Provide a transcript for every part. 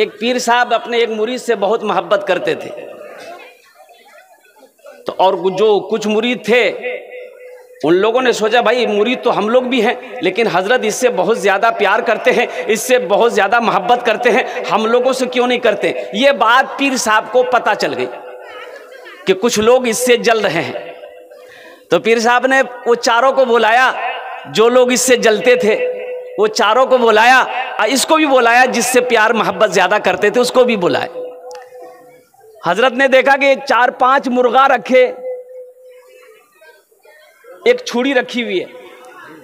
एक पीर साहब अपने एक मुरीद से बहुत मोहब्बत करते थे। तो और जो कुछ मुरीद थे, उन लोगों ने सोचा, भाई, मुरीद तो हम लोग भी हैं, लेकिन हज़रत इससे बहुत ज़्यादा प्यार करते हैं, इससे बहुत ज़्यादा मोहब्बत करते हैं, हम लोगों से क्यों नहीं करते? ये बात पीर साहब को पता चल गई कि कुछ लोग इससे जल रहे हैं। तो पीर साहब ने वो चारों को बुलाया, जो लोग इससे जलते थे वो चारों को बुलाया इसको भी बुलाया जिससे प्यार, मोहब्बत ज़्यादा करते थे, उसको भी बुलाए हज़रत ने देखा कि चार पाँच मुर्गा रखे, एक छुड़ी रखी हुई है।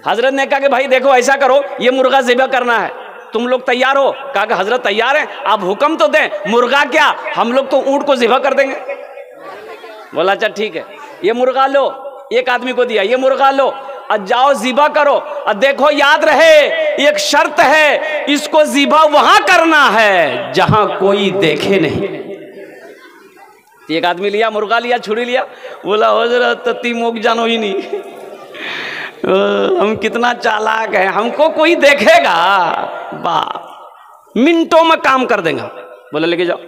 हज़रत ने कहा कि भाई देखो, ऐसा करो, ये मुर्गा ज़िबा करना है। तुम लोग तैयार हो? कहा कि हज़रत तैयार हैं, आप हुक्म तो दें, मुर्गा क्या? हम लोग तो ऊँट को ज़िबा कर देंगे। बोला अच्छा ठीक है, ये मुर्गा लो, एक आदमी को दिया, ये मुर्गा लो जाओ ज़िबा करो। और देखो, याद रहे एक शर्त है, इसको ज़िबा वहाँ करना है, जहाँ कोई देखे नहीं। एक आदमी लिया, मुर्गा लिया, छुरी लिया, बोला, हज़रत तो तीमोक जानो ही नहीं। हम कितना चालाक है, हमको कोई देखेगा? बा मिनटों में काम कर देगा। बोला, लेके जाओ।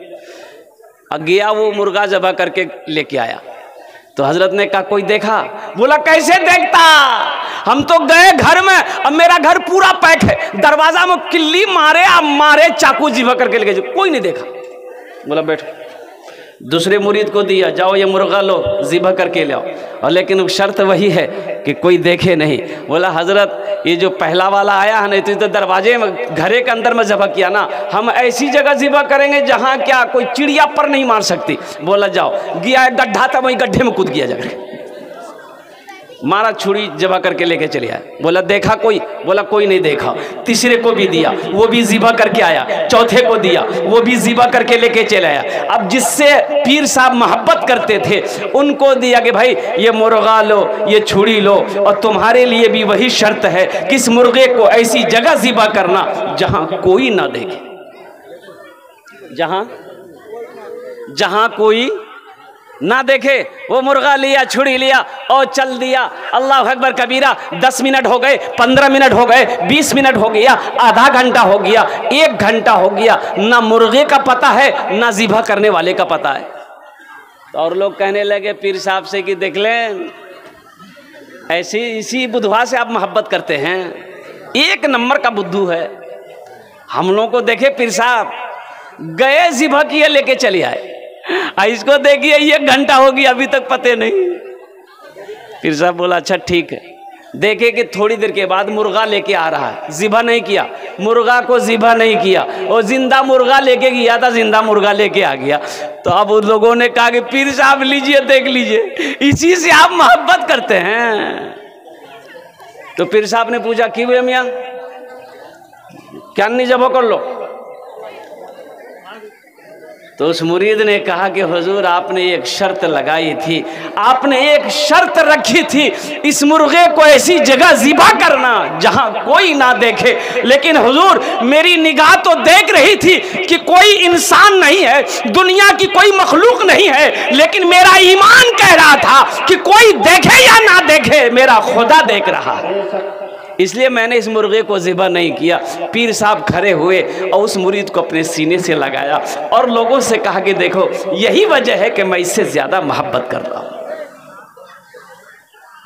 गया वो मुर्गा जबा करके लेके आया। तो हज़रत ने कहा, कोई देखा? बोला, कैसे देखता? हम तो गए घर में, अब मेरा घर पूरा पैक है। दरवाज़ा में किल्ली मारे अब मारे, चाकू जीवा करके लेके कोई नहीं देखा। बोला, बैठो। दूसरे मुरीद को दिया, जाओ ये मुर्गा लो ज़िबा करके लाओ और लेकिन शर्त वही है कि कोई देखे नहीं। बोला, हज़रत, ये जो पहला वाला आया है नहीं तो दरवाजे में, घरे के अंदर में जबा किया ना, हम ऐसी जगह ज़िबा करेंगे जहाँ क्या कोई चिड़िया पर नहीं मार सकती। बोला, जाओ, गया गड्ढा था, वहीं गड्ढे में कूद गया जाकर। मारा छुरी जबा करके लेके चले आए। बोला, देखा कोई? बोला, कोई नहीं देखा। तीसरे को भी दिया, वो भी जिबा करके आया। चौथे को दिया, वो भी जिबा करके लेके चले आया। अब जिससे पीर साहब मोहब्बत करते थे, उनको दिया कि, भाई, ये मुर्गा लो, ये छुरी लो, और तुम्हारे लिए भी वही शर्त है कि इस मुर्गे को ऐसी जगह जिबा करना जहाँ कोई ना देखे। जहाँ? जहाँ कोई ना देखे, वो मुर्गा लिया, छुड़ी लिया, और चल दिया। अल्लाह अकबर कबीरा, दस मिनट हो गए, पंद्रह मिनट हो गए, बीस मिनट हो गया, आधा घंटा हो गया, एक घंटा हो गया। ना मुर्गे का पता है, ना जिभा करने वाले का पता है। तो और लोग कहने लगे, पीर साहब से कि देख लें, ऐसी, इसी बुधवा से आप मोहब्बत करते हैं। एक नंबर का बुद्धू है। हम लोग को देखे, पीर साहब, गए जिभा किए, लेके चले आए। इसको देखिए एक घंटा होगी अभी तक पते नहीं। फिर साहब बोला अच्छा ठीक है। देखे कि थोड़ी देर के बाद मुर्गा लेके आ रहा है। जिभा नहीं किया। मुर्गा को जिभा नहीं किया। वो ज़िंदा मुर्गा लेके गया था, ज़िंदा मुर्गा लेके आ गया। तो अब उन लोगों ने कहा कि पीर साहब लीजिए, देख लीजिए। इसी से आप मोहब्बत करते हैं। तो पीर साहब ने पूछा, क्यों है मियाँ? क्या नहीं जब कर लो? तो उस मुरीद ने कहा कि हुजूर, आपने एक शर्त लगाई थी। आपने एक शर्त रखी थी, इस मुर्गे को ऐसी जगह जिबा करना जहाँ कोई ना देखे। लेकिन हुजूर, मेरी निगाह तो देख रही थी कि कोई इंसान नहीं है, दुनिया की कोई मखलूक नहीं है, लेकिन मेरा ईमान कह रहा था कि कोई देखे या ना देखे, मेरा खुदा देख रहा है। इसलिए मैंने इस मुर्गे को ज़िबा नहीं किया। पीर साहब खड़े हुए और उस मुरीद को अपने सीने से लगाया और लोगों से कहा कि देखो, यही वजह है कि मैं इससे ज़्यादा मोहब्बत कर रहा हूँ।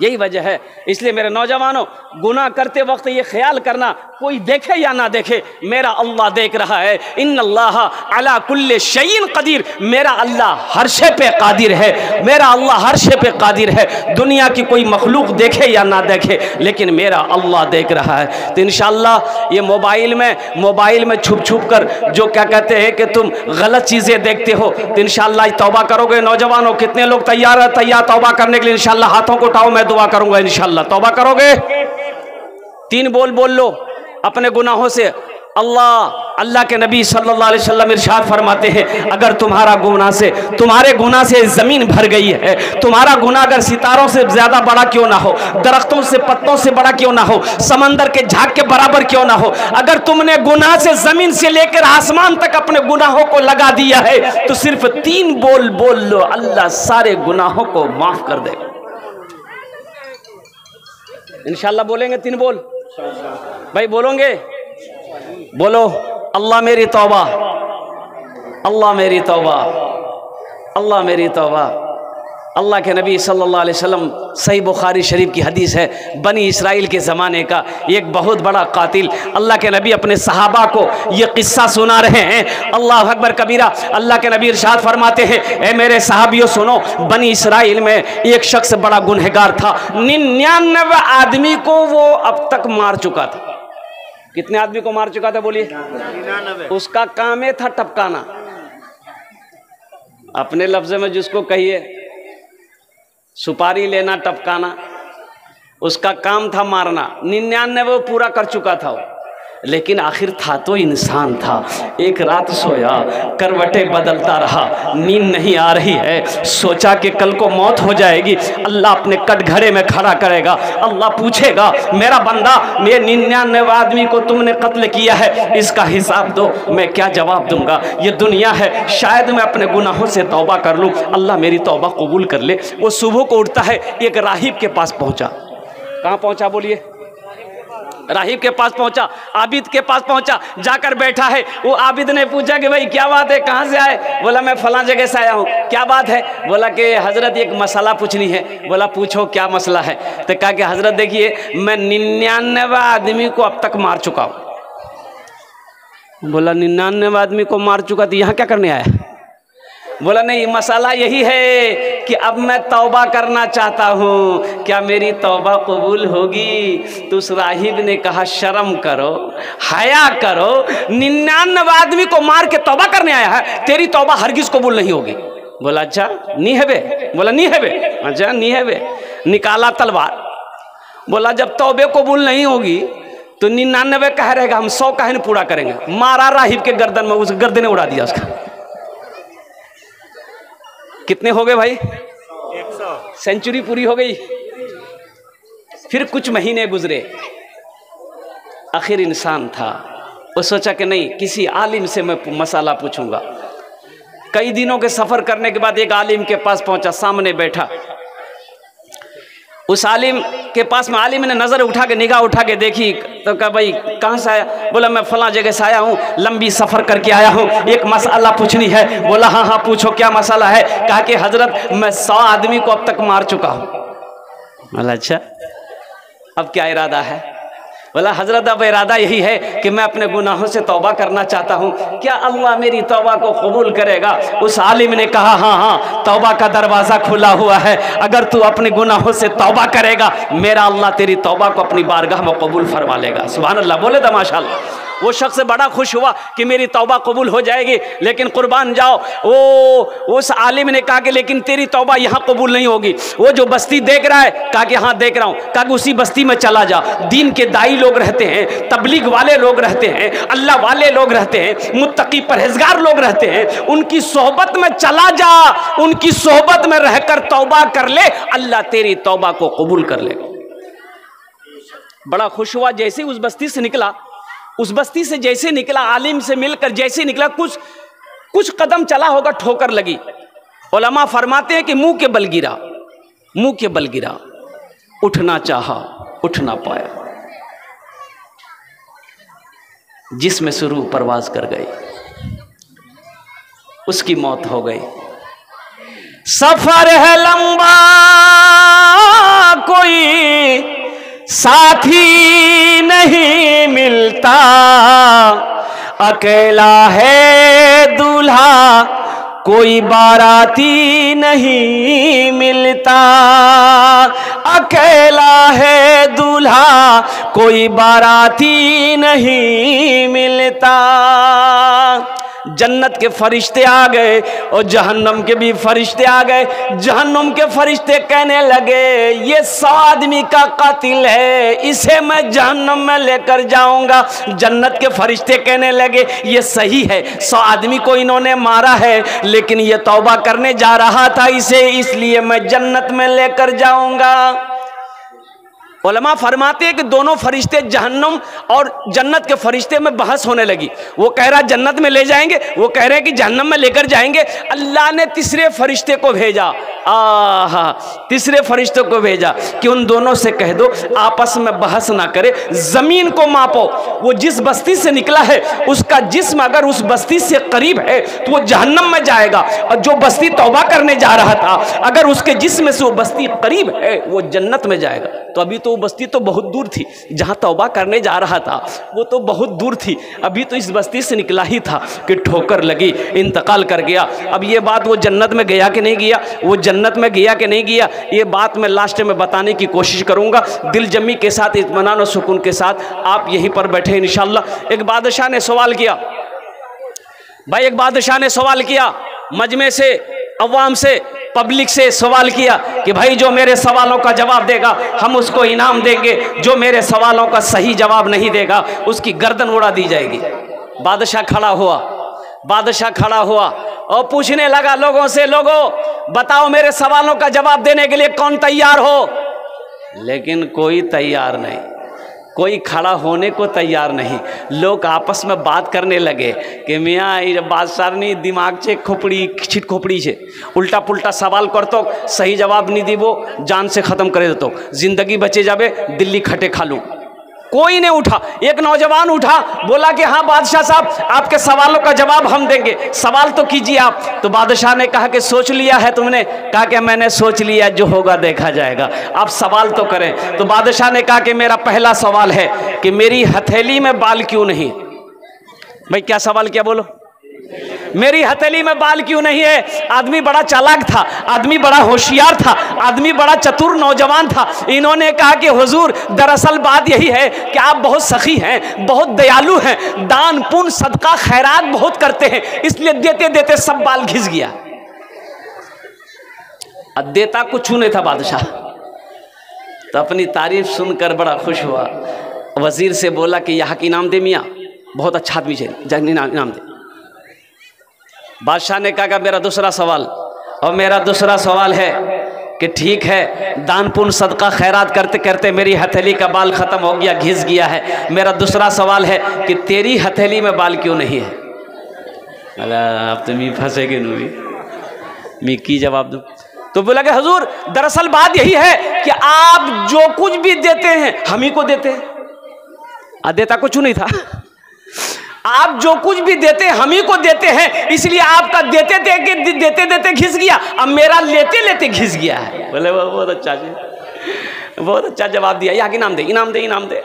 यही वजह है। इसलिए मेरे नौजवानों, गुनाह करते वक्त ये ख्याल करना, कोई देखे या ना देखे, मेरा अल्लाह देख रहा है। इन अल्लाह अला कुल्ले शयीन कदीर। मेरा अल्लाह हर शे पे कादिर है। मेरा अल्लाह हर शे पे कादिर है। दुनिया की कोई मखलूक देखे या ना देखे, लेकिन मेरा अल्लाह देख रहा है। तो इन ये मोबाइल में मोबाइल में छुप छुप कर जो क्या कहते हैं कि तुम गलत चीज़ें देखते हो तो इन तौबा करोगे। नौजवानों, कितने लोग तैयार तैयार तौबा करने के लिए इन हाथों को उठाओ, मैं दुआ करूँगा इन तौबा करोगे? तीन बोल बोल लो अपने गुनाहों से। अल्लाह अल्लाह के नबी सल्लल्लाहु अलैहि वसल्लम इरशाद फरमाते हैं, अगर तुम्हारा गुनाह से, तुम्हारे गुनाह से ज़मीन भर गई है, तुम्हारा गुनाह अगर सितारों से ज़्यादा बड़ा क्यों ना हो, दरख्तों से, पत्तों से बड़ा क्यों ना हो, समंदर के झाग के बराबर क्यों ना हो, अगर तुमने गुनाह से ज़मीन से लेकर आसमान तक अपने गुनाहों को लगा दिया है तो सिर्फ़ तीन बोल बोल लो। अल्लाह सारे गुनाहों को माफ़ कर देगा इनशाला बोलेंगे तीन बोल। भाई बोलोगे? बोलो अल्लाह मेरी तौबा। अल्लाह मेरी तौबा। अल्लाह मेरी तौबा। अल्लाह के नबी सल्लल्लाहु अलैहि वसल्लम सही बुखारी शरीफ की हदीस है बनी इसराइल के ज़माने का एक बहुत बड़ा कातिल। अल्लाह के नबी अपने सहाबा को ये किस्सा सुना रहे हैं। अल्लाह अकबर कबीरा अल्लाह के नबी इरशाद फरमाते हैं ए मेरे सहाबियों सुनो बनी इसराइल में एक शख्स बड़ा गुनहगार था। निन्यानवे आदमी को वो अब तक मार चुका था। कितने आदमी को मार चुका था बोलिए? उसका काम था टपकाना। अपने लफ्ज में जिसको कहिए सुपारी लेना टपकाना उसका काम था मारना। निन्यानवे वो पूरा कर चुका था वो। लेकिन आखिर था तो इंसान था। एक रात सोया, करवटे बदलता रहा, नींद नहीं आ रही है। सोचा कि कल को मौत हो जाएगी। अल्लाह अपने कटघरे में खड़ा करेगा। अल्लाह पूछेगा, मेरा बंदा मेरे निन्यानवे आदमी को तुमने कत्ल किया है? इसका हिसाब दो, मैं क्या जवाब दूँगा? ये दुनिया है, शायद मैं अपने गुनाहों से तौबा कर लूँ। अल्लाह मेरी तौबा कबूल कर ले। वो सुबह को उठता है, एक राहिब के पास पहुँचा। कहाँ पहुँचा बोलिए? राहिब के पास पहुँचा, आबिद के पास पहुँचा, जाकर बैठा है। वो आबिद ने पूछा कि भाई, क्या बात है? कहाँ से आए? बोला, मैं फला जगह से आया हूँ। क्या बात है? बोला कि, हज़रत, एक मसला पूछनी है। बोला, पूछो, क्या मसला है? तो कहा कि, हज़रत, देखिए, मैं निन्यानवे आदमी को अब तक मार चुका हूँ। बोला, निन्यानवे आदमी को मार चुका तो यहाँ क्या करने आया? बोला, नहीं, मसाला यही है कि अब मैं तौबा करना चाहता हूँ। क्या मेरी तौबा कबूल होगी? तो उस राहिब ने कहा, शर्म करो, हया करो। निन्यानवे आदमी को मार के तौबा करने आया है। तेरी तौबा हरगिज कबूल नहीं होगी। बोला अच्छा नी है बे बोला नी है बे अच्छा नी है बे निकाला तलवार। बोला, जब तौबे कबूल नहीं होगी तो निन्यानवे कह रहेगा, हम सौ कहन पूरा करेंगे। मारा राहिब के गर्दन में, उस गर्दने उड़ा दिया उसका। कितने हो गए भाई? सेंचुरी पूरी हो गई। फिर कुछ महीने गुजरे। आखिर इंसान था। वो सोचा कि नहीं किसी आलिम से मैं मसाला पूछूँगा। कई दिनों के सफ़र करने के बाद एक आलिम के पास पहुँचा सामने बैठा। उस आलिम के पास में आलिम ने नज़र उठा के, निगाह उठा के देखी तो कहा, भाई, कहाँ से आया? बोला, मैं फला जगह से आया हूँ, लंबी सफ़र करके आया हूँ, एक मसाला पूछनी है। बोला हाँ हाँ पूछो, क्या मसाला है? कहा कि, हज़रत, मैं सौ आदमी को अब तक मार चुका हूँ। बोला अच्छा अब क्या इरादा है? बोला हज़रत अब इरादा यही है कि मैं अपने गुनाहों से तोबा करना चाहता हूँ। क्या अल्लाह मेरी तोबा को कबूल करेगा? उस आलिम ने कहा हाँ हाँ तोबा का दरवाज़ा खुला हुआ है। अगर तू अपने गुनाहों से तोबा करेगा, मेरा अल्लाह तेरी तोबा को अपनी बारगाह में कबूल फरमा लेगा। सुबह अल्लाह बोले था माशा वो शख्स बड़ा खुश हुआ कि मेरी तौबा कबूल हो जाएगी, लेकिन कुर्बान जाओ। वो उस आलिम ने कहा कि लेकिन तेरी तौबा यहाँ कबूल नहीं होगी। वो जो बस्ती देख रहा है, कहा कि हाँ देख रहा हूँ। कहा कि उसी बस्ती में चला जा। दीन के दाई लोग रहते हैं, तबलीग वाले लोग रहते हैं, अल्लाह वाले लोग रहते हैं, मुत्तकी परहेजगार लोग रहते हैं। उनकी सोहबत में चला जा। उनकी सोहबत में रहकर तौबा कर ले। अल्लाह तेरी तौबा को कबूल कर लेगा। बड़ा खुश हुआ, जैसे उस बस्ती से निकला उस बस्ती से जैसे निकला, आलिम से मिलकर जैसे निकला, कुछ कुछ कदम चला होगा, ठोकर लगी। ओलमा फरमाते हैं कि मुँह के बल गिरा, मुँह के बल गिरा। उठना चाहा, उठ ना पाया। जिसमें शुरू परवाज कर गई, उसकी मौत हो गई। सफ़र है लंबा, कोई साथी नहीं मिलता। अकेला है दूल्हा, कोई बाराती नहीं मिलता। अकेला है दूल्हा, कोई बाराती नहीं मिलता। जन्नत के फरिश्ते आ गए और जहन्नम के भी फरिश्ते आ गए। जहन्नम के फरिश्ते कहने लगे, ये सौ आदमी का कातिल है, इसे मैं जहन्नम में लेकर जाऊँगा। जन्नत के फरिश्ते कहने लगे, ये सही है, सौ आदमी को इन्होंने मारा है, लेकिन ये तौबा करने जा रहा था, इसे इसलिए मैं जन्नत में लेकर जाऊँगा। ओलमा फरमाते हैं कि दोनों फरिश्ते जहन्नम और जन्नत के फरिश्ते में बहस होने लगी। वो कह रहा, जन्नत में ले जाएँगे? वो कह रहे हैं कि, जहन्नम में लेकर जाएँगे। अल्लाह ने तीसरे फरिश्ते को भेजा। आह, तीसरे फरिश्ते को भेजा कि उन दोनों से कह दो, आपस में बहस ना करे। ज़मीन को मापो। वो जिस बस्ती से निकला है, उसका जिस्म अगर उस बस्ती से करीब है तो वो जहन्नम में जाएगा। और जो बस्ती तोबा करने जा रहा था, अगर उसके जिस्म से वो बस्ती करीब है, वो जन्नत में जाएगा। तो अभी तो वो बस्ती तो बहुत दूर थी, जहाँ तौबा करने जा रहा था, वो तो बहुत दूर थी। अभी तो इस बस्ती से निकला ही था कि ठोकर लगी, इंतकाल कर गया। अब ये बात वो जन्नत में गया कि नहीं गया? वो जन्नत में गया कि नहीं गया? ये बात मैं लास्ट में बताने की कोशिश करूँगा। दिल जमी के साथ इतमान और सुकून के साथ आप यहीं पर बैठे इन एक बादशाह ने सवाल किया। भाई, एक बादशाह ने सवाल किया, मजमे से अवाम से पब्लिक से सवाल किया कि भाई जो मेरे सवालों का जवाब देगा, हम उसको इनाम देंगे। जो मेरे सवालों का सही जवाब नहीं देगा, उसकी गर्दन उड़ा दी जाएगी। बादशाह खड़ा हुआ, बादशाह खड़ा हुआ और पूछने लगा लोगों से, लोगों, बताओ मेरे सवालों का जवाब देने के लिए कौन तैयार हो? लेकिन कोई तैयार नहीं। कोई खड़ा होने को तैयार नहीं। लोग आपस में बात करने लगे कि मियाँ, ये बादशाह नहीं दिमाग से खोपड़ी, छिट खोपड़ी से उल्टा पुल्टा सवाल कर तो सही जवाब नहीं दी वो जान से ख़त्म करे तो ज़िंदगी बचे जावे, दिल्ली खटे खा लूँ कोई नहीं उठा। एक नौजवान उठा, बोला कि हाँ बादशाह साहब, आपके सवालों का जवाब हम देंगे। सवाल तो कीजिए आप। तो बादशाह ने कहा कि सोच लिया है तुमने? कहा कि मैंने सोच लिया जो होगा देखा जाएगा। आप सवाल तो करें। तो बादशाह ने कहा कि मेरा पहला सवाल है कि मेरी हथेली में बाल क्यों नहीं? भाई, क्या सवाल क्या बोलो? मेरी हथेली में बाल क्यों नहीं है? आदमी बड़ा चालाक था, आदमी बड़ा होशियार था, आदमी बड़ा चतुर नौजवान था। इन्होंने कहा कि, हुजूर, दरअसल बात यही है कि आप बहुत सखी हैं, बहुत दयालु हैं, दान, पुण्य, सदका, खैरात बहुत करते हैं, इसलिए देते देते सब बाल घिस गया। देता कुछ नहीं था बादशाह। तो अपनी तारीफ़ सुनकर बड़ा खुश हुआ। वज़ीर से बोला कि, यहाँ की इनाम दे मियाँ, बहुत अच्छा आदमी है इनाम दे। बादशाह ने कहा मेरा दूसरा सवाल, और मेरा दूसरा सवाल है कि ठीक है दान पुण्य सदका खैरात करते करते मेरी हथेली का बाल ख़त्म हो गया, घिस गया है, मेरा दूसरा सवाल है कि तेरी हथेली में बाल क्यों नहीं है? अल्लाह अब तो मी फंसेगी नूरी मी। की जवाब दूँ? तो बोला कि हजूर, दरअसल बात यही है कि आप जो कुछ भी देते हैं, हम ही को देते हैं। देता कुछ नहीं था। आप जो कुछ भी देते, हम ही को देते हैं। इसलिए आपका देते देते देते देते घिस गया। अब मेरा लेते लेते घिस गया है। बोले, वो बहुत अच्छा जी बहुत अच्छा जवाब दिया। यहाँ इनाम दे इनाम दे इनाम दे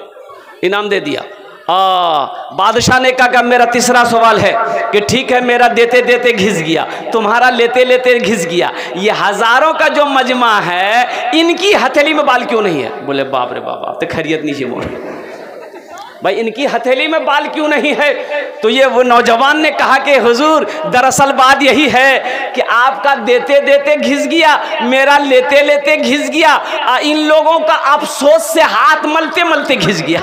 इनाम दे दिया। बादशाह ने कहा मेरा तीसरा सवाल है कि ठीक है, मेरा देते देते घिस गया। तुम्हारा लेते लेते घिस गया। ये हज़ारों का जो मजमा है, इनकी हथेली में बाल क्यों नहीं है? बोले, बाप रे बाप, आप तो नहीं चाहिए बोल भाई, इनकी हथेली में बाल क्यों नहीं है? तो ये वो नौजवान ने कहा कि, हुजूर, दरअसल बात यही है कि आपका देते देते घिस गया, मेरा लेते लेते घिस गया इन लोगों का अफसोस से हाथ मलते मलते घिस गया।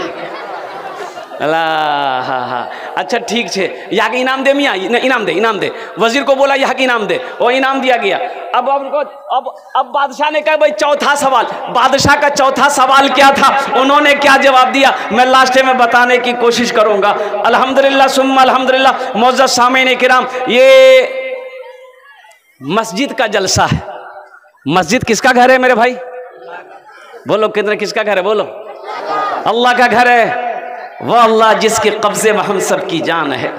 अल्लाह हाँ अच्छा ठीक है यहाँ के इनाम दे मियाँ। इनाम दे इनाम दे। वज़ीर को बोला, यहाँ के इनाम दे। वो इनाम दिया गया। अब अब अब अब बादशाह ने कहा, भाई, चौथा सवाल। बादशाह का चौथा सवाल क्या था? उन्होंने क्या जवाब दिया? मैं लास्ट में बताने की कोशिश करूँगा। अल्हम्दुलिल्लाह, सुम्मा अल्हम्दुलिल्लाह मोज़ सामीन किराम, ये मस्जिद का जलसा है। मस्जिद किसका घर है मेरे भाई? बोलो, कितने, किसका घर है? बोलो। अल्लाह का घर है। वह अल्लाह, जिसके कब्ज़े में हम सब की जान है।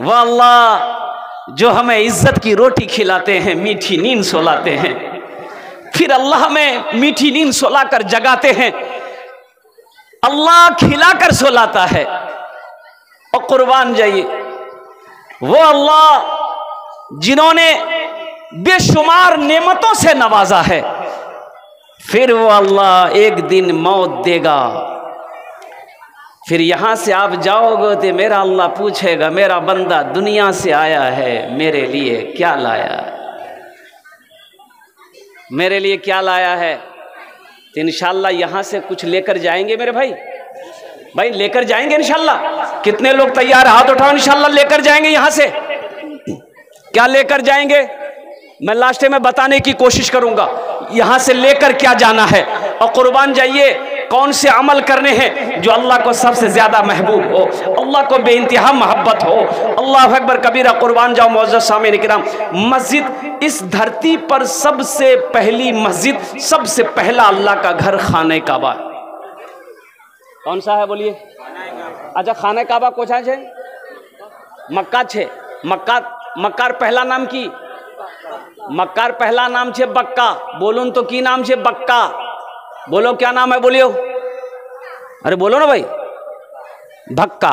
वह अल्लाह, जो हमें इज़्ज़त की रोटी खिलाते हैं, मीठी नींद सोलाते हैं, फिर अल्लाह में मीठी नींद सोला कर जगाते हैं, अल्लाह खिलाकर सोलाता है। और कुर्बान जाइए। वो अल्लाह, जिन्होंने बेशुमार नेमतों से नवाजा है, फिर वो अल्लाह एक दिन मौत देगा। फिर यहाँ से आप जाओगे तो मेरा अल्लाह पूछेगा, मेरा बंदा दुनिया से आया है, मेरे लिए क्या लाया? मेरे लिए क्या लाया है? तो इनशाला यहाँ से कुछ लेकर जाएँगे मेरे भाई? भाई, लेकर जाएँगे इनशाला कितने लोग तैयार? हाथ उठाओ इनशाला लेकर जाएँगे यहाँ से। क्या लेकर जाएँगे? मैं लास्ट में बताने की कोशिश करूँगा, यहाँ से लेकर क्या जाना है? और कुर्बान जाइए कौन से अमल करने हैं जो अल्लाह को सबसे ज़्यादा महबूब हो? अल्लाह को बेानतहा मोहब्बत हो। अल्लाह अकबर, कबीरा, कुर्बान जाओ मोज़ मस्जिद, इस धरती पर सबसे पहली मस्जिद, सबसे पहला अल्लाह का घर खाने काबा। कौन सा है बोलिए? अच्छा खाने काबा कोछा है? मक्का छे। मक्का, मक्कार पहला नाम की? मक्कार पहला नाम छे बक्का। बोलून तो की नाम छे? बक्का। बोलो, क्या नाम है बोलियो? अरे बोलो ना भाई। भक्का।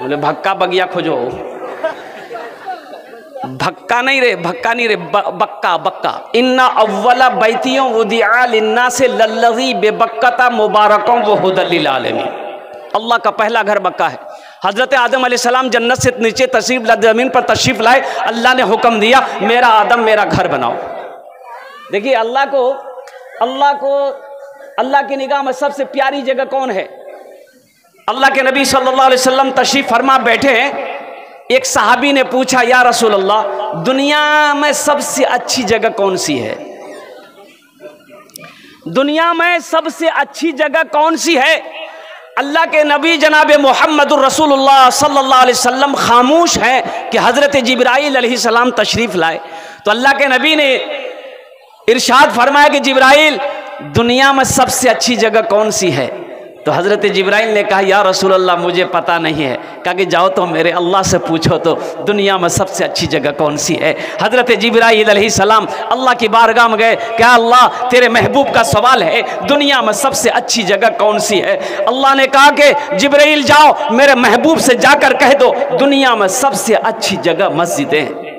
बोले, भक्का बगिया खोजो। भक्का नहीं रे, भक्का नहीं रे बक्का बक्का। इन्ना अव्वला बैतियों उदियाल इन्ना से लल्लगी बेबक्कता मुबारकों वो हुदलिल आलमी अल्लाह का पहला घर बक्का है। हज़रत आदम सलाम जन्नत से नीचे तशरीफ़ ज़मीन पर तशरीफ़ लाए, अल्लाह ने हुक्म दिया, मेरा आदम मेरा घर बनाओ। देखिए, अल्लाह को अल्लाह को, अल्लाह की निगाह में सबसे प्यारी जगह कौन है? अल्लाह के नबी सल्लल्लाहु अलैहि वसल्लम तशरीफ़ फरमा बैठे हैं। एक सहाबी ने पूछा, या रसूल अल्लाह दुनिया में सबसे अच्छी जगह कौन सी है? दुनिया में सबसे अच्छी जगह कौन सी है? अल्लाह के नबी जनाब मोहम्मद रसूलुल्लाह सल्लल्लाहु अलैहि वसल्लम खामोश हैं कि हज़रत जब्राईल सलाम तशरीफ़ लाए। तो अल्लाह के नबी ने इरशाद फरमाया कि जब्राईल दुनिया में सबसे अच्छी जगह कौन सी है? तो हज़रत जब्राइल ने कहा, या रसूल अल्लाह मुझे पता नहीं है। कहा कि, जाओ तो मेरे अल्लाह से पूछो तो दुनिया में सबसे अच्छी जगह कौन सी है? हज़रत जब्राइल सलाम अल्लाह की बारगाह में गए। क्या अल्लाह, तेरे महबूब का सवाल है, दुनिया में सबसे अच्छी जगह कौन सी है? अल्लाह ने कहा कि, जब्राइल, जाओ, मेरे महबूब से जाकर कह दो, दुनिया में सबसे अच्छी जगह मस्जिदें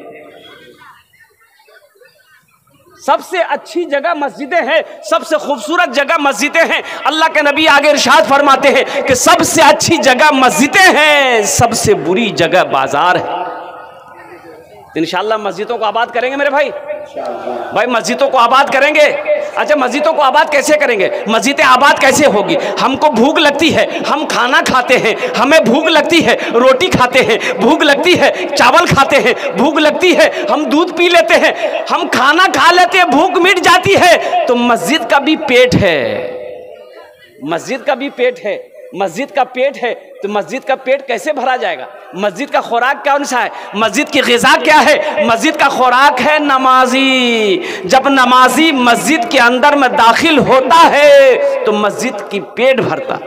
सबसे अच्छी जगह मस्जिदें हैं, सबसे खूबसूरत जगह मस्जिदें हैं। अल्लाह के नबी आगे इरशाद फरमाते हैं कि सबसे अच्छी जगह मस्जिदें हैं, सबसे बुरी जगह बाज़ार है। इंशाल्लाह मस्जिदों को आबाद करेंगे मेरे भाई। भाई, मस्जिदों को आबाद करेंगे। अच्छा मस्जिदों को आबाद कैसे करेंगे? मस्जिदें आबाद कैसे होगी? हमको भूख लगती है, हम खाना खाते हैं, हमें भूख लगती है, रोटी खाते हैं, भूख लगती है, चावल खाते हैं, भूख लगती है, हम दूध पी लेते हैं, हम खाना खा लेते हैं, भूख मिट जाती है तो मस्जिद का भी पेट है। मस्जिद का भी पेट है। मस्जिद का पेट है तो मस्जिद का पेट कैसे भरा जाएगा? मस्जिद का खुराक कौन सा है? मस्जिद की गज़ा क्या है? मस्जिद का खुराक है नमाजी। जब नमाजी मस्जिद के अंदर में दाखिल होता है तो मस्जिद की पेट भरता।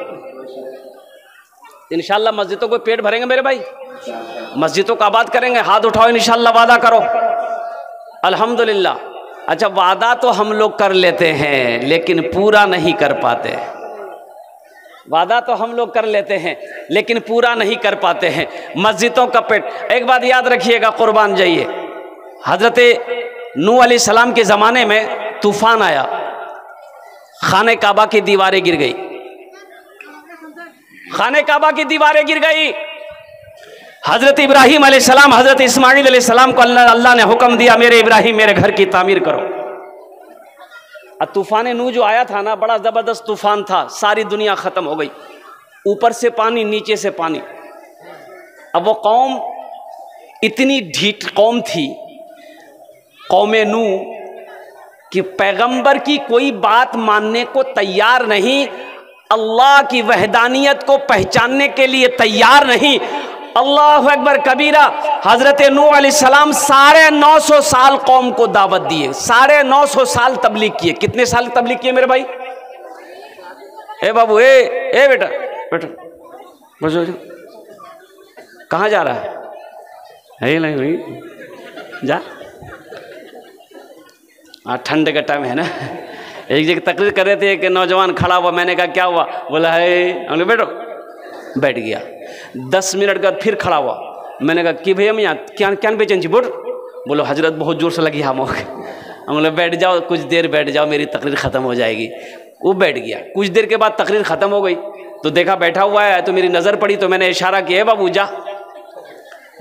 इनशाला मस्जिदों को पेट भरेंगे मेरे भाई? मस्जिदों को आबाद करेंगे। हाथ उठाओ इनशाला वादा करो। अल्हम्दुलिल्लाह। अच्छा वादा तो हम लोग कर लेते हैं, लेकिन पूरा नहीं कर पाते। वादा तो हम लोग कर लेते हैं, लेकिन पूरा नहीं कर पाते हैं। मस्जिदों का पेट, एक बात याद रखिएगा, कुर्बान जाइए। हज़रत नू सलाम के ज़माने में तूफ़ान आया। खाने काबा की दीवारें गिर गई। खाने काबा की दीवारें गिर गई। हज़रत इब्राहिम सलाम, हज़रत इस्माइल सलाम को अल्लाह ने हुक्म दिया, मेरे इब्राहिम, मेरे घर की तामीर करो। और तूफ़ान नू जो आया था ना, बड़ा ज़बरदस्त तूफ़ान था, सारी दुनिया ख़त्म हो गई। ऊपर से पानी, नीचे से पानी। अब वो कौम इतनी ढीठ कौम थी, कौम नू कि पैगंबर की कोई बात मानने को तैयार नहीं, अल्लाह की वहदानियत को पहचानने के लिए तैयार नहीं। अल्लाह अकबर, कबीरा, हज़रत नू सलाम साढ़े नौ सौ साल कौम को दावत दिए। साढ़े नौ सौ साल तबलीग किए। कितने साल तबलीग किए मेरे भाई? ए बाबू, ए ए बेटा बेटा बचो कहाँ जा रहा है? है नहीं भाई जा। हाँ ठंड का टाइम है ना। एक जगह तकलीफ़ कर रहे थे कि नौजवान खड़ा हुआ। मैंने कहा, क्या हुआ? बोला है बैठो। बैठ गया। दस मिनट बाद फिर खड़ा हुआ। मैंने कहा, कि भैया, मैं क्या क्या बेचन जी बोल। बोलो, हज़रत, बहुत ज़ोर से लगी हम हम बोले, बैठ जाओ, कुछ देर बैठ जाओ, मेरी तकरीर ख़त्म हो जाएगी। वो बैठ गया। कुछ देर के बाद तकरीर ख़त्म हो गई। तो देखा बैठा हुआ है तो मेरी नज़र पड़ी तो मैंने इशारा किया है बाबू, जा।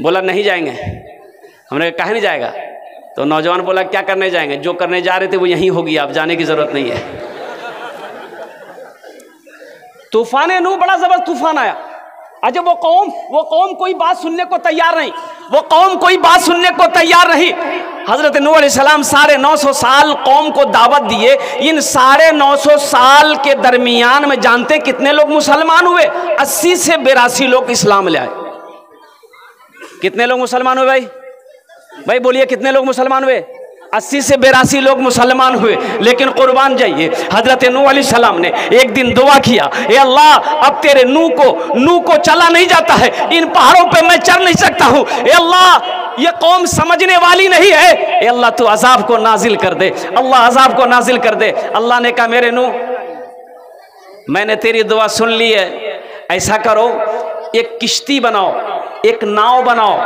बोला, नहीं जाएँगे। हमने कहा नहीं जाएगा? तो नौजवान बोला, क्या करने जाएँगे? जो करने जा रहे थे, वो यहीं होगी, आप जाने की ज़रूरत नहीं है। तूफ़ान नू बड़ा ज़बरदस्त तूफ़ान आया। अच्छा वो कौम वो कौम कोई बात सुनने को तैयार नहीं, वो कौम कोई बात सुनने को तैयार नहीं। हज़रत नू सलाम साढ़े नौ सौ साल कौम को दावत दिए, इन साढ़े नौ सौ साल के दरमियान में जानते कितने लोग मुसलमान हुए? अस्सी से बेरासी लोग इस्लाम ले आए। कितने लोग मुसलमान हुए भाई? भाई बोलिए, कितने लोग मुसलमान हुए? अस्सी से बेरासी लोग मुसलमान हुए, लेकिन कुर्बान जाइए। हज़रत नू सलाम ने एक दिन दुआ किया, ए अल्लाह, अब तेरे नू को नू को चला नहीं जाता है, इन पहाड़ों पे मैं चढ़ नहीं सकता हूँ। ए अल्लाह, ये कौम समझने वाली नहीं है। ए अल्लाह, तू अजाब को नाजिल कर दे। अल्लाह अजाब को नाजिल कर दे। अल्लाह ने कहा, मेरे नू, मैंने तेरी दुआ सुन ली है। ऐसा करो, एक किश्ती बनाओ, एक नाव बनाओ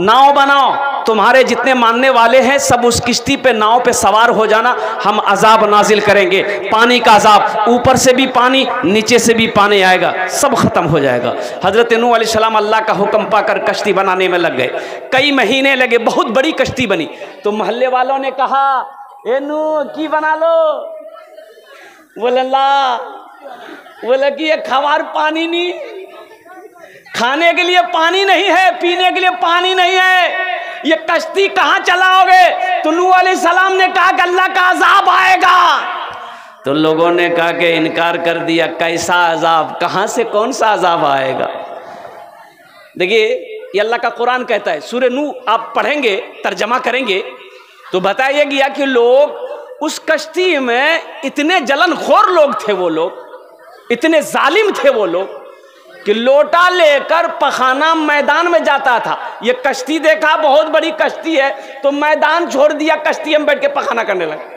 नाव बनाओ। तुम्हारे जितने मानने वाले हैं, सब उस किश्ती पे, नाव पे सवार हो जाना। हम अजाब नाजिल करेंगे। पानी का अजाब। ऊपर से भी पानी, नीचे से भी पानी आएगा। सब ख़त्म हो जाएगा। हज़रत नू सलाम अल्लाह का हुक्म पाकर कश्ती बनाने में लग गए। कई महीने लगे, बहुत बड़ी कश्ती बनी। तो मोहल्ले वालों ने कहा, ए नू की बना लो? बोले बोले कि, ये पानी नहीं। खाने के लिए पानी नहीं है, पीने के लिए पानी नहीं है। ये कश्ती कहाँ चलाओगे? तो नू सलाम ने कहा कि अल्लाह का अजाब आएगा। तो लोगों ने कहा कि इनकार कर दिया, कैसा अजाब? कहाँ से कौन सा अजाब आएगा? देखिए, ये अल्लाह का कुरान कहता है सूर्य नू आप पढ़ेंगे, तर्जमा करेंगे तो बताया गया कि लोग, उस कश्ती में इतने जलनखोर लोग थे वो लोग, इतने जालिम थे वो लोग कि लोटा लेकर पखाना मैदान में जाता था। ये कश्ती देखा, बहुत बड़ी कश्ती है तो मैदान छोड़ दिया, कश्ती में बैठ के पखाना करने लगा।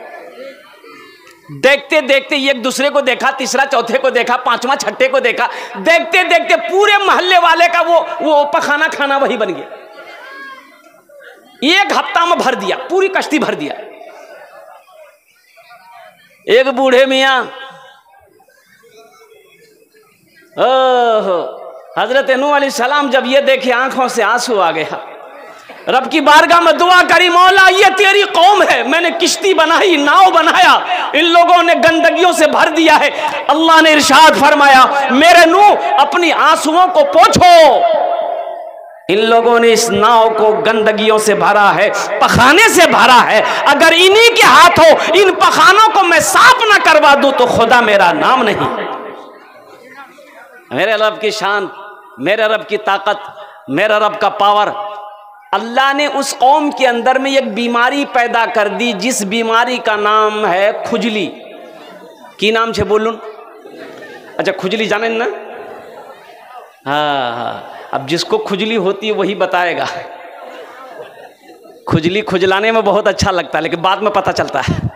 देखते देखते एक दूसरे को देखा, तीसरा, चौथे को देखा, पांचवा, छठे को देखा। देखते देखते पूरे मोहल्ले वाले का वो वो पखाना खाना वही बन गया। एक हफ़्ता में भर दिया, पूरी कश्ती भर दिया। एक बूढ़े मियाँ हज़रत नू अली सलाम जब ये देखे, आँखों से आँसू आ गया। रब की बारगाह में दुआ करी, मौला, ये तेरी कौम है, मैंने किश्ती बनाई, नाव बनाया, इन लोगों ने गंदगियों से भर दिया है। अल्लाह ने इरशाद फरमाया, मेरे नू अपनी आंसुओं को पोछो। इन लोगों ने इस नाव को गंदगियों से भरा है, पखाने से भरा है। अगर इन्हीं के हाथों इन पखानों को मैं साफ़ ना करवा दूँ तो खुदा मेरा नाम नहीं। मेरे रब की शान, मेरे रब की ताकत, मेरे रब का पावर। अल्लाह ने उस कौम के अंदर में एक बीमारी पैदा कर दी, जिस बीमारी का नाम है खुजली। की नाम से बोलूँ अच्छा खुजली जाने ना? हाँ हाँ। अब जिसको खुजली होती है, वही बताएगा। खुजली खुजलाने में बहुत अच्छा लगता है, लेकिन बाद में पता चलता है।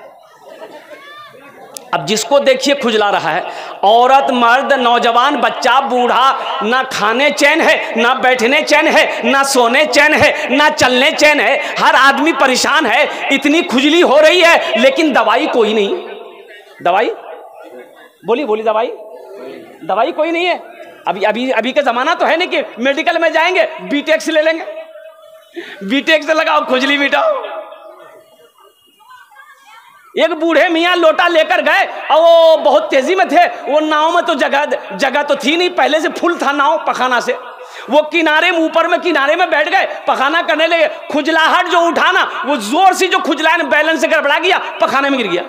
अब जिसको देखिए खुजला रहा है, औरत, मर्द, नौजवान, बच्चा, बूढ़ा, ना खाने चैन है, ना बैठने चैन है, ना सोने चैन है, ना चलने चैन है, हर आदमी परेशान है, इतनी खुजली हो रही है, लेकिन दवाई कोई नहीं। दवाई? बोली बोली दवाई। दवाई कोई नहीं है। अभी अभी अभी का जमाना तो है नहीं कि मेडिकल में जाएँगे बीटेक से ले लेंगे। बीटेक्स लगाओ, खुजली मिटाओ। एक बूढ़े मियाँ लोटा लेकर गए, और वो बहुत तेज़ी में थे। वो नाव में तो जगह जगह तो थी नहीं, पहले से फुल था नाव पखाना से। वो किनारे में ऊपर में किनारे में बैठ गए, पखाना करने लगे। खुजलाहट जो उठाना वो ज़ोर से जो खुजला बैलेंस से गड़बड़ा गया पखाने में गिर गया।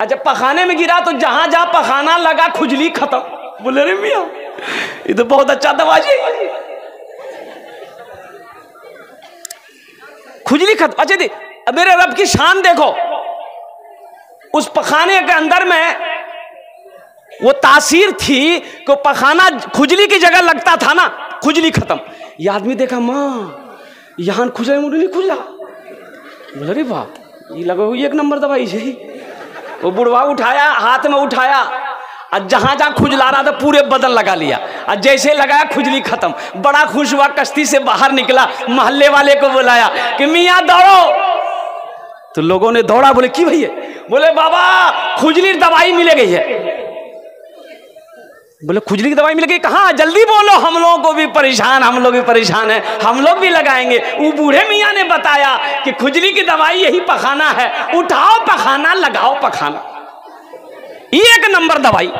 अच्छा पखाने में गिरा तो जहाँ जहाँ पखाना लगा, खुजली खत्म। बोले रे मियाँ, ये तो बहुत अच्छा दवा जी खुजली खत्म। अच्छा दी मेरे रब की शान देखो। उस पखाने के अंदर में वो तासीर थी कि पखाना खुजली की जगह लगता था ना, खुजली खत्म। ये आदमी देखा, माँ, यहाँ खुजले मुडली खुजला अरे वाह ये लगा हुई एक नंबर दवाई सही वो बुढ़वा उठाया, हाथ में उठाया। और जहाँ जहाँ खुजला रहा था, पूरे बदन लगा लिया। और जैसे लगाया खुजली खत्म। बड़ा खुश हुआ, कश्ती से बाहर निकला, मोहल्ले वाले को बुलाया कि, मियाँ, दौड़ो। तो लोगों ने दौड़ा, बोले, की भैया? बोले, बाबा, खुजली दवाई मिले गई है। बोले, खुजली की दवाई मिल गई? कहा? जल्दी बोलो, हम लोगों को भी परेशान, हम लोग भी परेशान है, हम लोग भी लगाएँगे। वो बूढ़े मियाँ ने बताया कि खुजली की दवाई यही पखाना है, उठाओ पखाना, लगाओ पखाना। ये एक नंबर दवाई।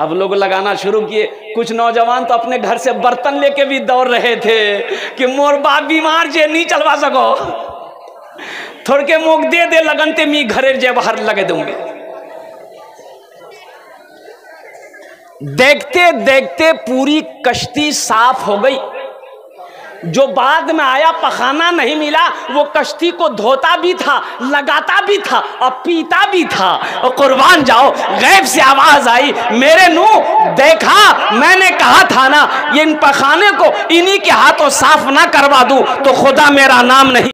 अब लोग लगाना शुरू किए। कुछ नौजवान तो अपने घर से बर्तन लेके भी दौड़ रहे थे कि मोर बाप बीमार जे नहीं चलवा सको। थोड़ के मोक दे दे लगनते मी घरे जे बाहर लगे दूँगे। देखते देखते पूरी कश्ती साफ़ हो गई। जो बाद में आया, पखाना नहीं मिला, वो कश्ती को धोता भी था, लगाता भी था और पीता भी था। और कुर्बान जाओ, गैब से आवाज़ आई, मेरे नू देखा, मैंने कहा था ना ये इन पखाने को इन्हीं के हाथों साफ़ ना करवा दूँ तो खुदा मेरा नाम नहीं